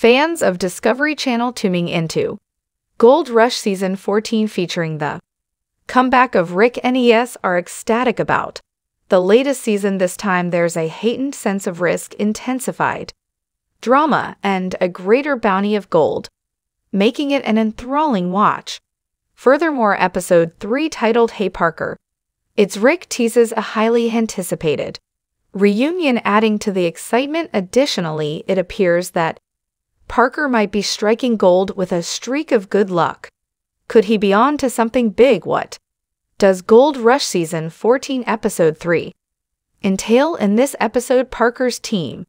Fans of Discovery Channel tuning into Gold Rush Season 14 featuring the comeback of Rick Ness are ecstatic about. The latest season this time there's a heightened sense of risk intensified, drama, and a greater bounty of gold, making it an enthralling watch. Furthermore, episode 3 titled Hey Parker. It's Rick teases a highly anticipated reunion adding to the excitement. Additionally, it appears that Parker might be striking gold with a streak of good luck. Could he be on to something big? What does Gold Rush Season 14 Episode 3 entail? In this episode, Parker's team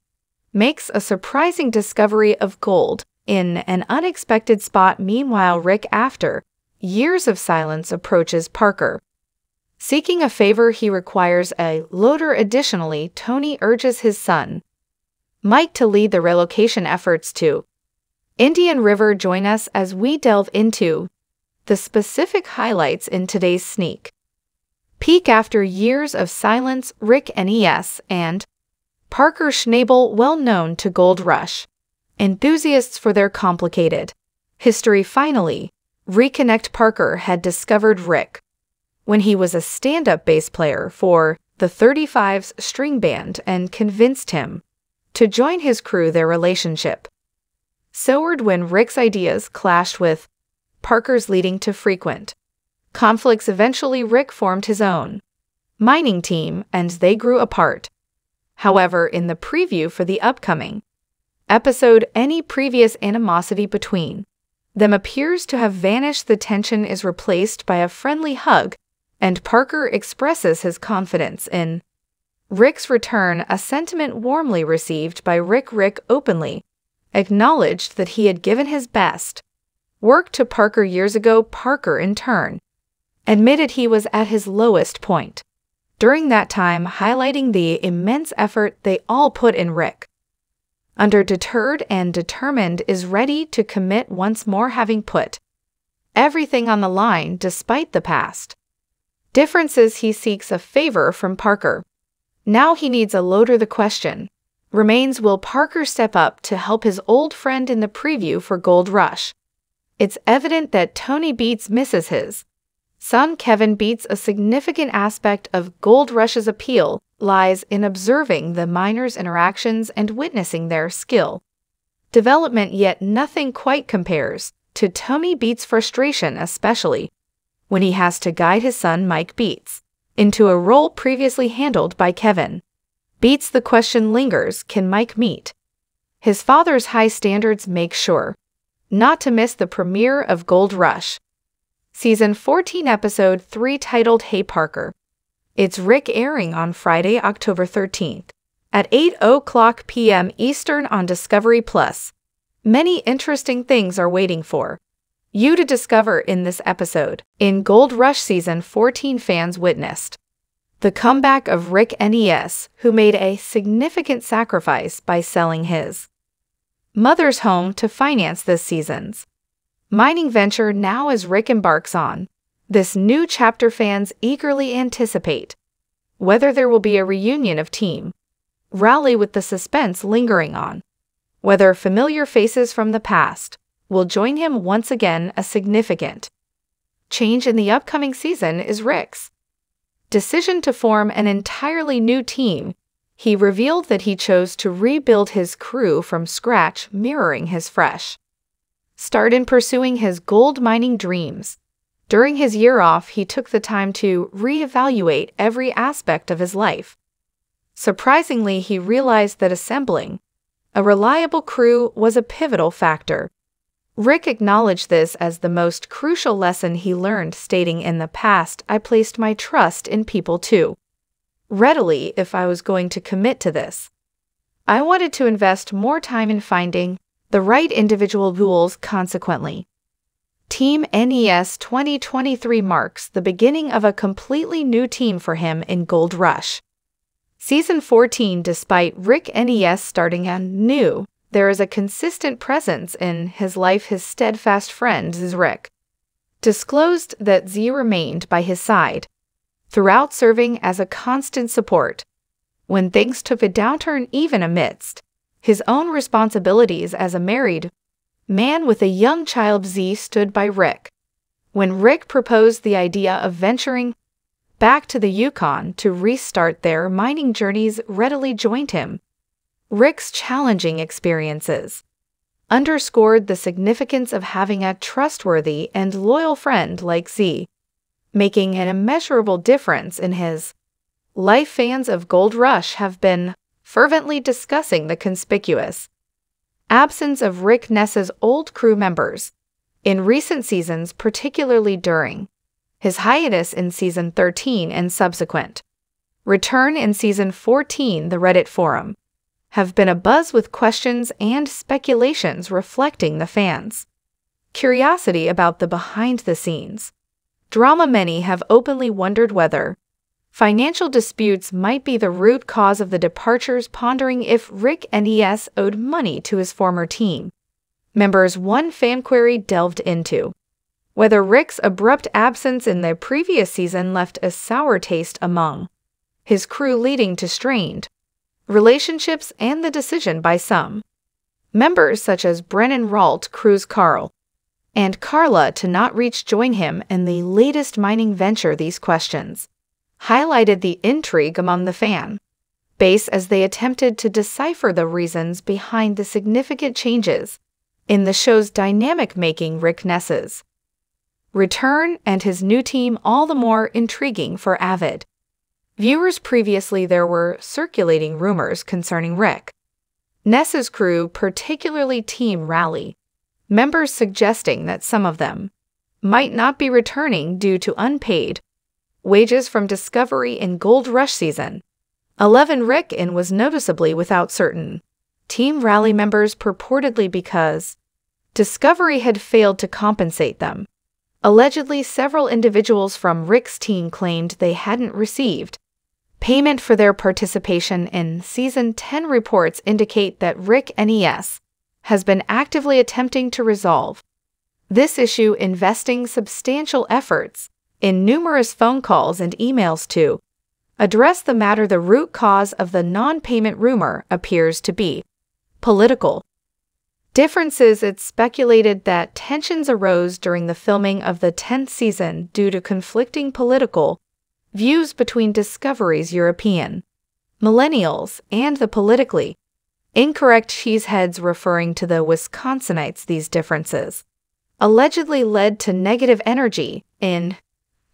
makes a surprising discovery of gold in an unexpected spot. Meanwhile, Rick, after years of silence, approaches Parker. Seeking a favor, he requires a loader. Additionally, Tony urges his son, Mike, to lead the relocation efforts to Indian River. Join us as we delve into the specific highlights in today's sneak. Peek after years of silence, Rick Ness and Parker Schnabel, well known to Gold Rush, enthusiasts for their complicated history. Finally, Reconnect Parker had discovered Rick when he was a stand up bass player for the 35's string band and convinced him to join his crew. Their relationship soured when Rick's ideas clashed with Parker's leading to frequent conflicts. Eventually, Rick formed his own mining team and they grew apart. However, in the preview for the upcoming episode, any previous animosity between them appears to have vanished. The tension is replaced by a friendly hug, and Parker expresses his confidence in Rick's return, a sentiment warmly received by Rick. Rick openly acknowledged that he had given his best work to Parker years ago, Parker, in turn, admitted he was at his lowest point. During that time, highlighting the immense effort they all put in Rick. Under deterred and determined is ready to commit once more having put everything on the line despite the past. Differences he seeks a favor from Parker. Now he needs a loader the question. Remains will Parker step up to help his old friend in the preview for Gold Rush? It's evident that Tony Beets misses his. Son Kevin Beets a significant aspect of Gold Rush's appeal lies in observing the miners' interactions and witnessing their skill. Development yet nothing quite compares to Tony Beets' frustration, especially when he has to guide his son Mike Beets into a role previously handled by Kevin. Beets the question lingers can Mike meet? His father's high standards make sure not to miss the premiere of Gold Rush. Season 14, Episode 3, titled Hey Parker. It's Rick airing on Friday, October 13th at 8 o'clock p.m. Eastern on Discovery Plus. Many interesting things are waiting for you to discover in this episode. In Gold Rush Season 14, fans witnessed the comeback of Rick Ness, who made a significant sacrifice by selling his mother's home to finance this season's mining venture now as Rick embarks on. This new chapter fans eagerly anticipate whether there will be a reunion of team, rally with the suspense lingering on, whether familiar faces from the past will join him once again a significant change in the upcoming season is Rick's decision to form an entirely new team he revealed that he chose to rebuild his crew from scratch, mirroring his fresh start in pursuing his gold mining dreams. During his year off, he took the time to reevaluate every aspect of his life. Surprisingly, he realized that assembling a reliable crew was a pivotal factor. Rick acknowledged this as the most crucial lesson he learned, stating in the past, I placed my trust in people too readily if I was going to commit to this. I wanted to invest more time in finding the right individual rules consequently. Team Ness 2023 marks the beginning of a completely new team for him in Gold Rush. Season 14, despite Rick Ness starting out new, there is a consistent presence in his life. His steadfast friend Rick. Disclosed that Z remained by his side, throughout serving as a constant support. When things took a downturn, even amidst his own responsibilities as a married man with a young child Z stood by Rick. When Rick proposed the idea of venturing back to the Yukon to restart their mining journeys readily joined him. Rick's challenging experiences underscored the significance of having a trustworthy and loyal friend like Z, making an immeasurable difference in his life. Fans of Gold Rush have been fervently discussing the conspicuous absence of Rick Ness's old crew members in recent seasons, particularly during his hiatus in season 13 and subsequent return in season 14, the Reddit forum have been abuzz with questions and speculations reflecting the fans' curiosity about the behind the scenes drama. Many have openly wondered whether financial disputes might be the root cause of the departures, pondering if Rick Ness owed money to his former team. Members one fan query delved into whether Rick's abrupt absence in the previous season left a sour taste among his crew, leading to strained relationships, and the decision by some members such as Brennan Ralt, Cruz Carl, and Carla to not reach join him in the latest mining venture. These questions highlighted the intrigue among the fan base as they attempted to decipher the reasons behind the significant changes in the show's dynamic, making Rick Ness's return and his new team all the more intriguing for avid Viewers previously there were circulating rumors concerning Rick. Ness's crew, particularly Team Rally, members suggesting that some of them might not be returning due to unpaid wages from Discovery in Gold Rush season. 11 Rick in was noticeably without certain Team Rally members purportedly because Discovery had failed to compensate them. Allegedly, several individuals from Rick's team claimed they hadn't received Payment for their participation in Season 10 reports indicate that Rick Ness has been actively attempting to resolve this issue, investing substantial efforts in numerous phone calls and emails to address the matter. The root cause of the non payment rumor appears to be political differences. It's speculated that tensions arose during the filming of the 10th season due to conflicting political views between Discovery's European millennials and the politically incorrect cheeseheads referring to the Wisconsinites. These differences allegedly led to negative energy in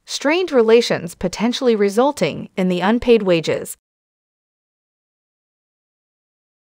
strained relations, potentially resulting in the unpaid wages